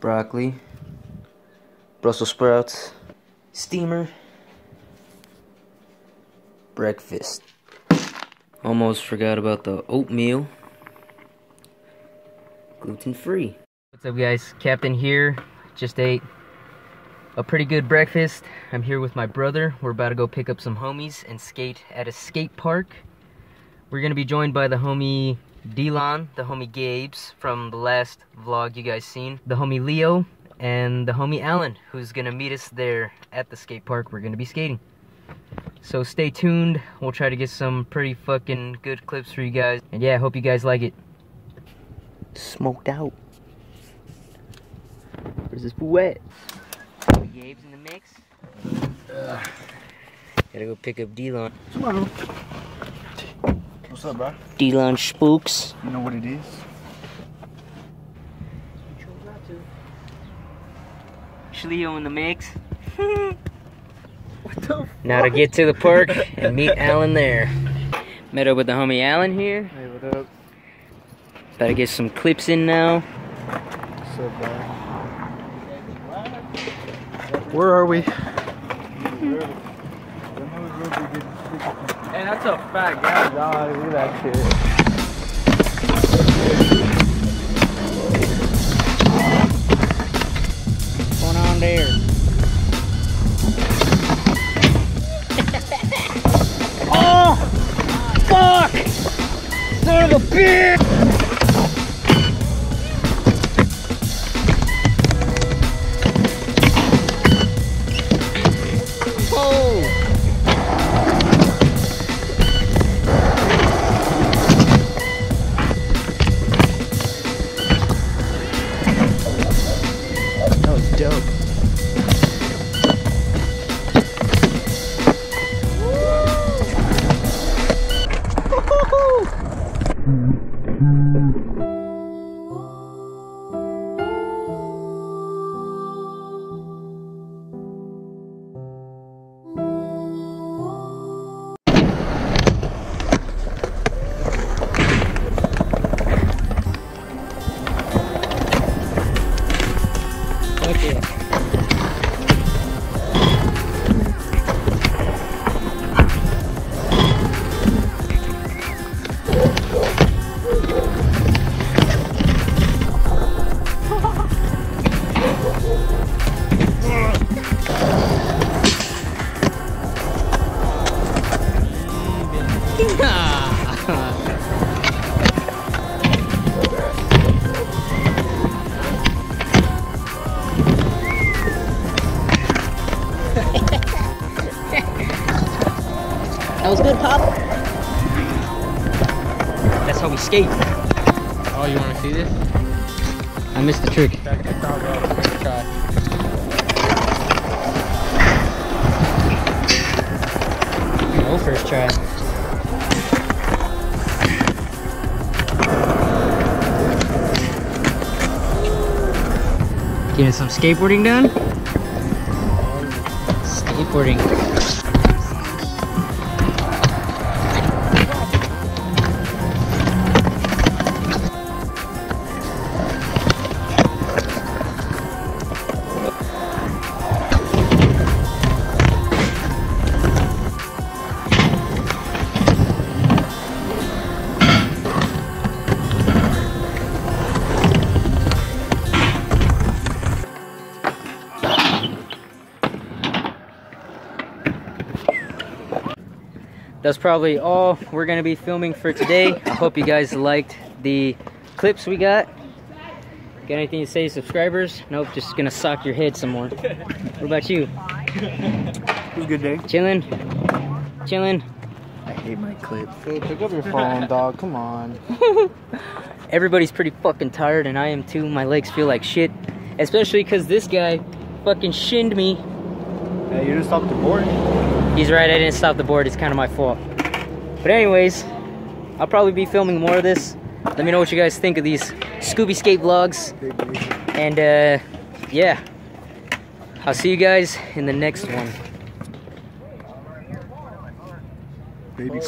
broccoli, Brussels sprouts, steamer, breakfast. Almost forgot about the oatmeal. Gluten free. What's up guys? Captain here. Just ate a pretty good breakfast. I'm here with my brother. We're about to go pick up some homies and skate at a skate park. We're gonna be joined by the homie Delon, the homie Gabes from the last vlog you guys seen, the homie Leo, and the homie Alan, who's gonna meet us there at the skate park. We're gonna be skating. So stay tuned. We'll try to get some pretty fucking good clips for you guys. And yeah, I hope you guys like it. Smoked out. Where's this wet? at? Gabe's in the mix. Uh, gotta go pick up Delon. Tomorrow. What's up, bro? Delon Spooks. You know what it is? Shleo in the mix. What the Now to get to the park and meet Alan there. Met up with the homie Alan here. Hey, what up? About to get some clips in now. What's up, bro? Where are we? Hey, that's a fat guy. Dog, look at that shit. What's going on there? oh! Fuck! Son of a bitch! Okay. That was good, Pop. That's how we skate. Oh, you want to see this? I missed the trick. Check this out, bro. First try. No first try. Getting some skateboarding done? Skateboarding. That's probably all we're gonna be filming for today. I hope you guys liked the clips we got. Got anything to say, subscribers? Nope, just gonna sock your head some more. What about you? It was a good day. Chilling? Chilling? I hate my clip. Hey, pick up your phone, dog. Come on. Everybody's pretty fucking tired, and I am too. My legs feel like shit. Especially because this guy fucking shinned me. Hey, you just stopped the board. He's right, I didn't stop the board. It's kind of my fault. But anyways, I'll probably be filming more of this. Let me know what you guys think of these Scooby Skate vlogs. And uh, yeah, I'll see you guys in the next one. Baby.